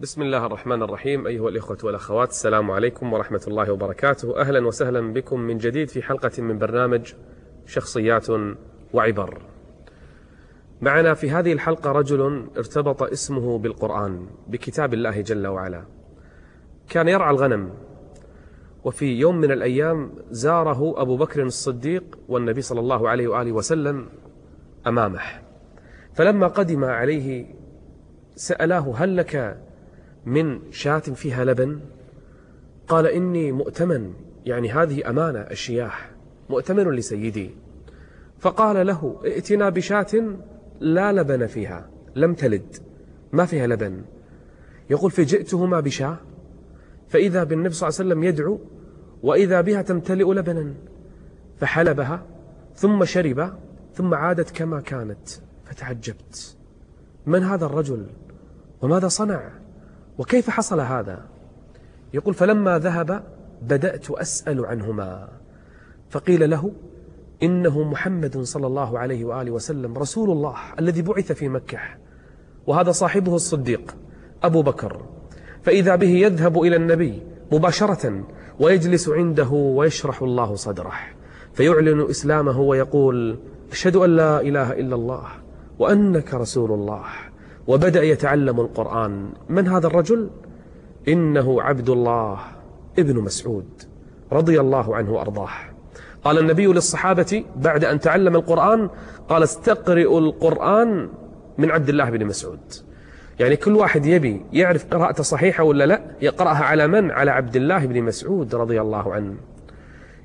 بسم الله الرحمن الرحيم أيها الإخوة والأخوات السلام عليكم ورحمة الله وبركاته. أهلا وسهلا بكم من جديد في حلقة من برنامج شخصيات وعبر. معنا في هذه الحلقة رجل ارتبط اسمه بالقرآن بكتاب الله جل وعلا. كان يرعى الغنم وفي يوم من الأيام زاره أبو بكر الصديق والنبي صلى الله عليه وآله وسلم أمامه. فلما قدم عليه سألاه هل لك من شاة فيها لبن؟ قال إني مؤتمن يعني هذه أمانة الشياح مؤتمن لسيدي. فقال له ائتنا بشاة لا لبن فيها لم تلد ما فيها لبن. يقول فجئتهما بشاة؟ فإذا بالنبي صلى الله عليه وسلم يدعو وإذا بها تمتلئ لبنا. فحلبها ثم شرب ثم عادت كما كانت فتعجبت. من هذا الرجل؟ وماذا صنع؟ وكيف حصل هذا؟ يقول فلما ذهب بدأت أسأل عنهما. فقيل له إنه محمد صلى الله عليه وآله وسلم رسول الله الذي بعث في مكة وهذا صاحبه الصديق أبو بكر. فإذا به يذهب إلى النبي مباشرة ويجلس عنده ويشرح الله صدره فيعلن إسلامه ويقول أشهد أن لا إله إلا الله وأنك رسول الله. وبدأ يتعلم القرآن من هذا الرجل؟ إنه عبد الله ابن مسعود رضي الله عنه وأرضاه قال النبي للصحابة بعد أن تعلم القرآن قال استقرئوا القرآن من عبد الله بن مسعود يعني كل واحد يبي يعرف قراءته صحيحة ولا لا يقرأها على من؟ على عبد الله بن مسعود رضي الله عنه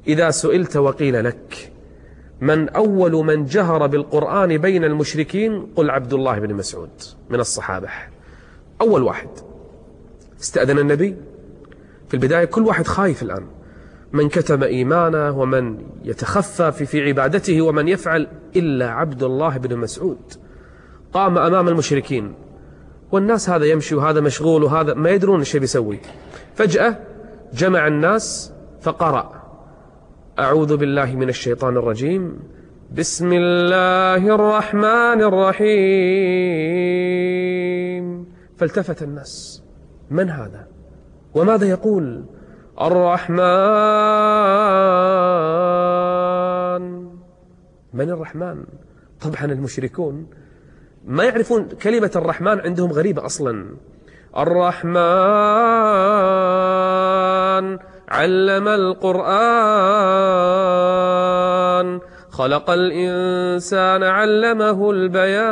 إذا سئلت وقيل لك من أول من جهر بالقرآن بين المشركين قل عبد الله بن مسعود من الصحابة. أول واحد. استأذن النبي. في البداية كل واحد خايف الآن. من كتم إيمانه ومن يتخفى في, في عبادته ومن يفعل إلا عبد الله بن مسعود. قام أمام المشركين. والناس هذا يمشي وهذا مشغول وهذا ما يدرون إيش بيسوي فجأة جمع الناس فقرأ. أعوذ بالله من الشيطان الرجيم. بسم الله الرحمن الرحيم. فالتفت الناس. من هذا؟ وماذا يقول؟ الرحمن. من الرحمن؟ طبعا المشركون. ما يعرفون كلمة الرحمن عندهم غريبة أصلا. الرحمن. علم القرآن. خلق الإنسان علمه البيان.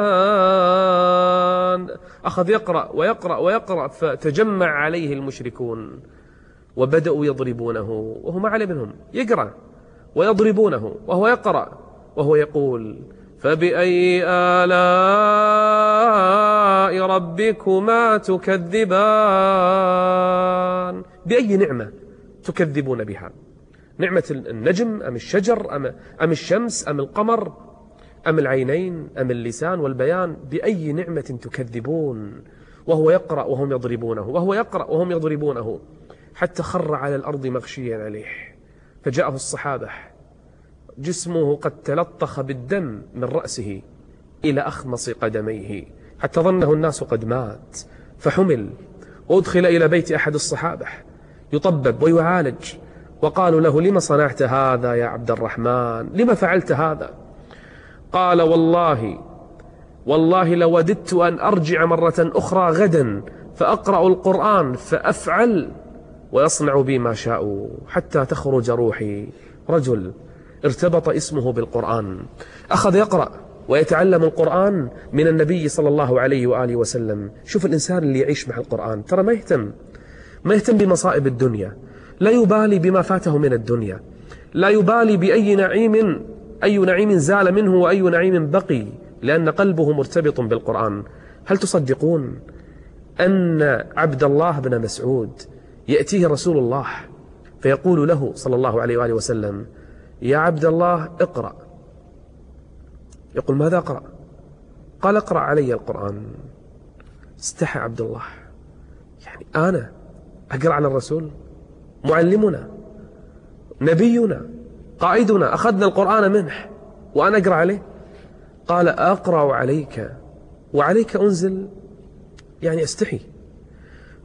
أخذ يقرأ ويقرأ ويقرأ فتجمع عليه المشركون. وبدأوا يضربونه وهو ما عليه منهم يقرأ ويضربونه وهو يقرأ وهو يقول فبأي آلاء ربكما تكذبان؟ بأي نعمة؟ تكذبون بها. نعمة النجم أم الشجر أم, أم الشمس أم القمر أم العينين أم اللسان والبيان بأي نعمة تكذبون؟ وهو يقرأ وهم يضربونه وهو يقرأ وهم يضربونه حتى خر على الأرض مغشيا عليه فجاءه الصحابة. جسمه قد تلطخ بالدم من رأسه إلى أخمص قدميه حتى ظنه الناس قد مات فحمل. وأدخل إلى بيت أحد الصحابة. يطبب ويعالج. وقالوا له لما صنعت هذا يا عبد الرحمن؟ لما فعلت هذا؟ قال والله والله لوددت أن أرجع مرة أخرى غدا فأقرأ القرآن فأفعل ويصنع بي ما شاءوا حتى تخرج روحي. رجل ارتبط اسمه بالقرآن. أخذ يقرأ ويتعلم القرآن من النبي صلى الله عليه وآله وسلم. شوف الإنسان اللي يعيش مع القرآن ترى ما يهتم. ما يهتم بمصائب الدنيا. لا يبالي بما فاته من الدنيا. لا يبالي بأي نعيم أي نعيم زال منه وأي نعيم بقي لأن قلبه مرتبط بالقرآن. هل تصدقون أن عبد الله بن مسعود يأتيه رسول الله فيقول له صلى الله عليه وآله وسلم يا عبد الله اقرأ. يقول ماذا أقرأ؟ قال اقرأ علي القرآن. استحى عبد الله. يعني أنا أقرأ على الرسول. معلمنا نبينا قائدنا أخذنا القرآن منه وأنا أقرأ عليه. قال أقرأ عليك وعليك أنزل يعني أستحي.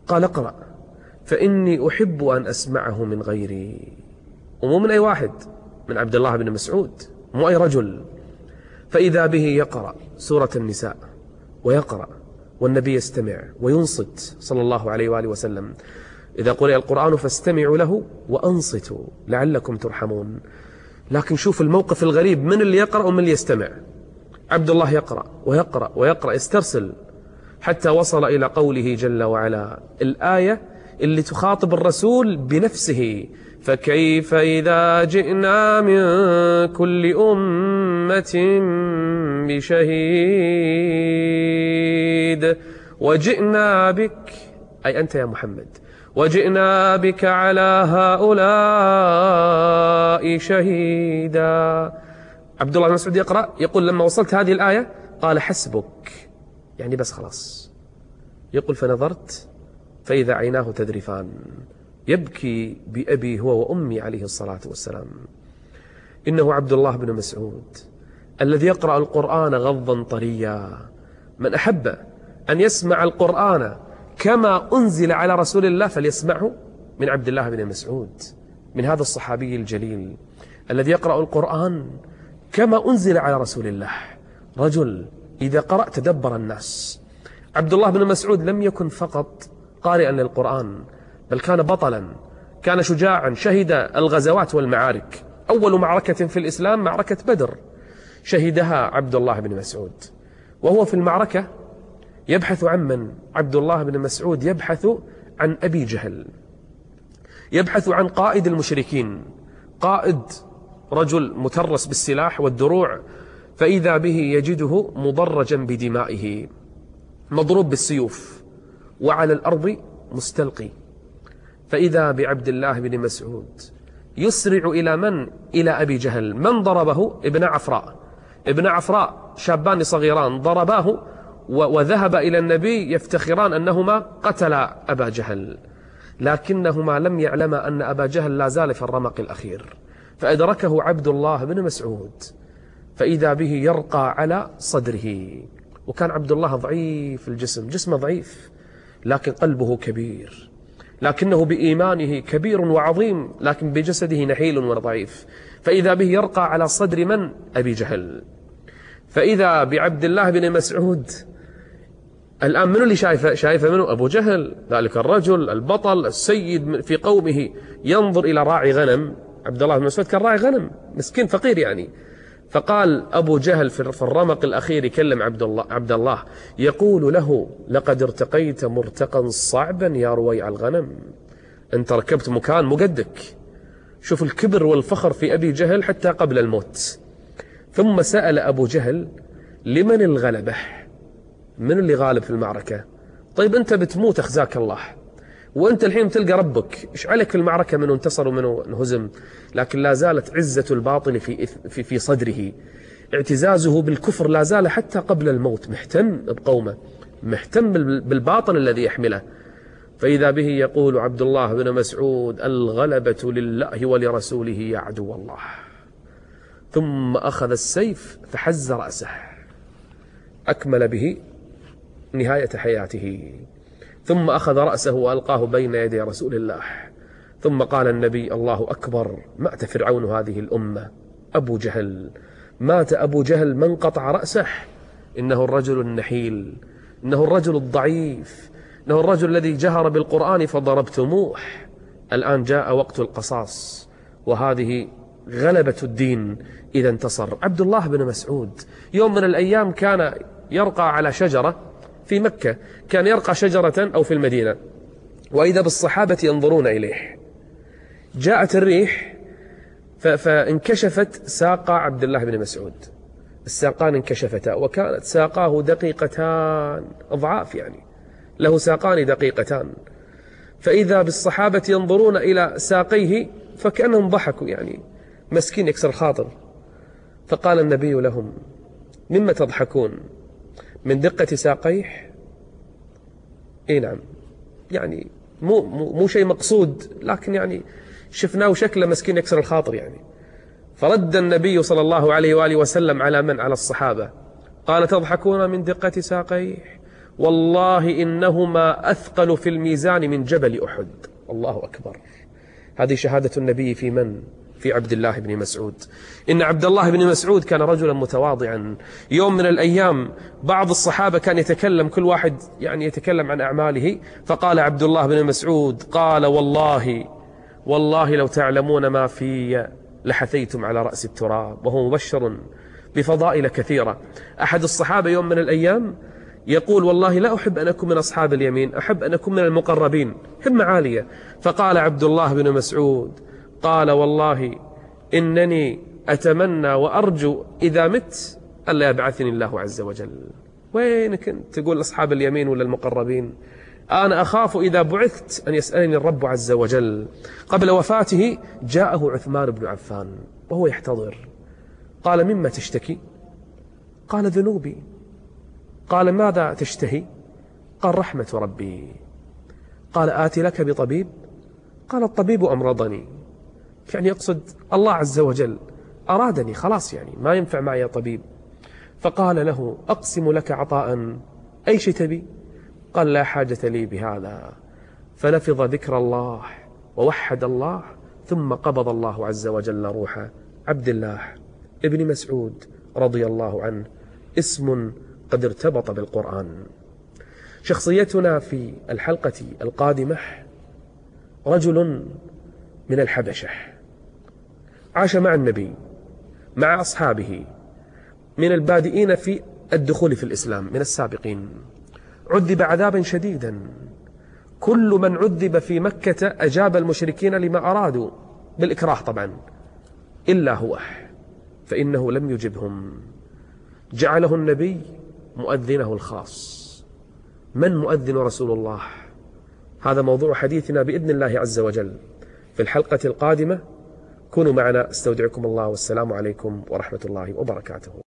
قال أقرأ فإني أحب أن أسمعه من غيري. ومو من أي واحد من عبد الله بن مسعود مو أي رجل. فإذا به يقرأ سورة النساء ويقرأ والنبي يستمع وينصت صلى الله عليه وآله وسلم. إذا قرئ القرآن فاستمعوا له وأنصتوا لعلكم ترحمون. لكن شوف الموقف الغريب من اللي يقرأ ومن اللي يستمع. عبد الله يقرأ ويقرأ ويقرأ يسترسل. حتى وصل إلى قوله جل وعلا الآية اللي تخاطب الرسول بنفسه. فكيف إذا جئنا من كل أمة بشهيد؟ وجئنا بك أي أنت يا محمد. وجئنا بك على هؤلاء شهيدا. عبد الله بن مسعود يقرأ يقول لما وصلت هذه الآية قال حسبك. يعني بس خلاص. يقول فنظرت فإذا عيناه تذرفان. يبكي بأبي هو وأمي عليه الصلاة والسلام. إنه عبد الله بن مسعود الذي يقرأ القرآن غضا طريا. من أحب أن يسمع القرآن كما أنزل على رسول الله فليسمعه من عبد الله بن مسعود من هذا الصحابي الجليل الذي يقرأ القرآن كما أنزل على رسول الله. رجل إذا قرأ تدبر الناس. عبد الله بن مسعود لم يكن فقط قارئا للقرآن بل كان بطلا كان شجاعا شهد الغزوات والمعارك. أول معركة في الإسلام معركة بدر شهدها عبد الله بن مسعود. وهو في المعركة يبحث عن من؟ عبد الله بن مسعود يبحث عن أبي جهل. يبحث عن قائد المشركين. قائد رجل مترس بالسلاح والدروع فإذا به يجده مضرجا بدمائه. مضروب بالسيوف وعلى الأرض مستلقي. فإذا بعبد الله بن مسعود يسرع إلى من؟ إلى أبي جهل. من ضربه؟ ابن عفراء. ابن عفراء شابان صغيران ضرباه وذهب إلى النبي يفتخران أنهما قتلا أبا جهل. لكنهما لم يعلما أن أبا جهل لا زال في الرمق الأخير. فأدركه عبد الله بن مسعود. فإذا به يرقى على صدره. وكان عبد الله ضعيف الجسم. جسمه ضعيف لكن قلبه كبير. لكنه بإيمانه كبير وعظيم لكن بجسده نحيل وضعيف. فإذا به يرقى على صدر من؟ أبي جهل. فإذا بعبد الله بن مسعود الآن منو اللي شايفه شايفة منو؟ أبو جهل ذلك الرجل البطل السيد في قومه. ينظر إلى راعي غنم. عبد الله بن مسعود كان راعي غنم مسكين فقير يعني. فقال أبو جهل في الرمق الأخير يكلم عبد الله, عبد الله يقول له لقد ارتقيت مرتقا صعبا يا رويع الغنم. أنت ركبت مكان مقدك شوف الكبر والفخر في أبي جهل حتى قبل الموت. ثم سأل أبو جهل لمن الغلبة؟ من اللي غالب في المعركة؟ طيب أنت بتموت أخزاك الله. وأنت الحين تلقى ربك. إيش عليك في المعركة منه انتصر ومنه انهزم لكن لا زالت عزة الباطل في, في, في صدره. اعتزازه بالكفر لا زال حتى قبل الموت. محتم بقومه. محتم بالباطل الذي يحمله. فإذا به يقول عبد الله بن مسعود الغلبة لله ولرسوله يا عدو الله. ثم أخذ السيف فحز رأسه. أكمل به. نهاية حياته. ثم أخذ رأسه وألقاه بين يدي رسول الله. ثم قال النبي الله أكبر مات فرعون هذه الأمة. أبو جهل مات أبو جهل من قطع رأسه. إنه الرجل النحيل إنه الرجل الضعيف إنه الرجل الذي جهر بالقرآن فضربتموه الآن جاء وقت القصاص وهذه غلبة الدين إذا انتصر. عبد الله بن مسعود يوم من الأيام كان يرقى على شجرة في مكة كان يرقى شجرة أو في المدينة. وإذا بالصحابة ينظرون إليه. جاءت الريح فانكشفت ساقا عبد الله بن مسعود. الساقان انكشفتا وكانت ساقاه دقيقتان أضعاف يعني. له ساقان دقيقتان. فإذا بالصحابة ينظرون إلى ساقيه فكأنهم ضحكوا يعني. مسكين يكسر خاطر فقال النبي لهم مما تضحكون؟ من دقة ساقيه إي نعم. يعني مو مو, مو شيء مقصود لكن يعني شفناه شكله مسكين يكسر الخاطر يعني. فرد النبي صلى الله عليه وآله وسلم على من؟ على الصحابة. قال تضحكون من دقة ساقيه والله إنهما أثقل في الميزان من جبل أحد. الله أكبر. هذه شهادة النبي في من؟ في عبد الله بن مسعود. إن عبد الله بن مسعود كان رجلا متواضعا. يوم من الأيام بعض الصحابة كان يتكلم كل واحد يعني يتكلم عن أعماله. فقال عبد الله بن مسعود قال والله والله لو تعلمون ما في لحثيتم على رأس التراب وهو مبشر بفضائل كثيرة. أحد الصحابة يوم من الأيام يقول والله لا أحب أن أكون من أصحاب اليمين أحب أن أكون من المقربين همة عالية. فقال عبد الله بن مسعود قال والله إنني أتمنى وأرجو إذا مت ألا يبعثني الله عز وجل. وينك أنت؟ تقول أصحاب اليمين ولا المقربين؟ أنا أخاف إذا بعثت أن يسألني الرب عز وجل. قبل وفاته جاءه عثمان بن عفان وهو يحتضر. قال مما تشتكي؟ قال ذنوبي. قال ماذا تشتهي؟ قال رحمة ربي. قال آتي لك بطبيب؟ قال الطبيب أمرضني. يعني يقصد الله عز وجل. أرادني خلاص يعني ما ينفع معي طبيب. فقال له أقسم لك عطاء. أي شيء تبي؟ قال لا حاجة لي بهذا. فلفظ ذكر الله ووحد الله ثم قبض الله عز وجل روح عبد الله ابن مسعود رضي الله عنه. اسم قد ارتبط بالقرآن. شخصيتنا في الحلقة القادمة رجل من الحبشة. عاش مع النبي مع أصحابه من البادئين في الدخول في الإسلام من السابقين. عذب عذابا شديدا. كل من عذب في مكة أجاب المشركين لما أرادوا بالإكراه طبعا. إلا هو فإنه لم يجبهم. جعله النبي مؤذنه الخاص. من مؤذن رسول الله؟ هذا موضوع حديثنا بإذن الله عز وجل. في الحلقة القادمة كونوا معنا. استودعكم الله والسلام عليكم ورحمة الله وبركاته.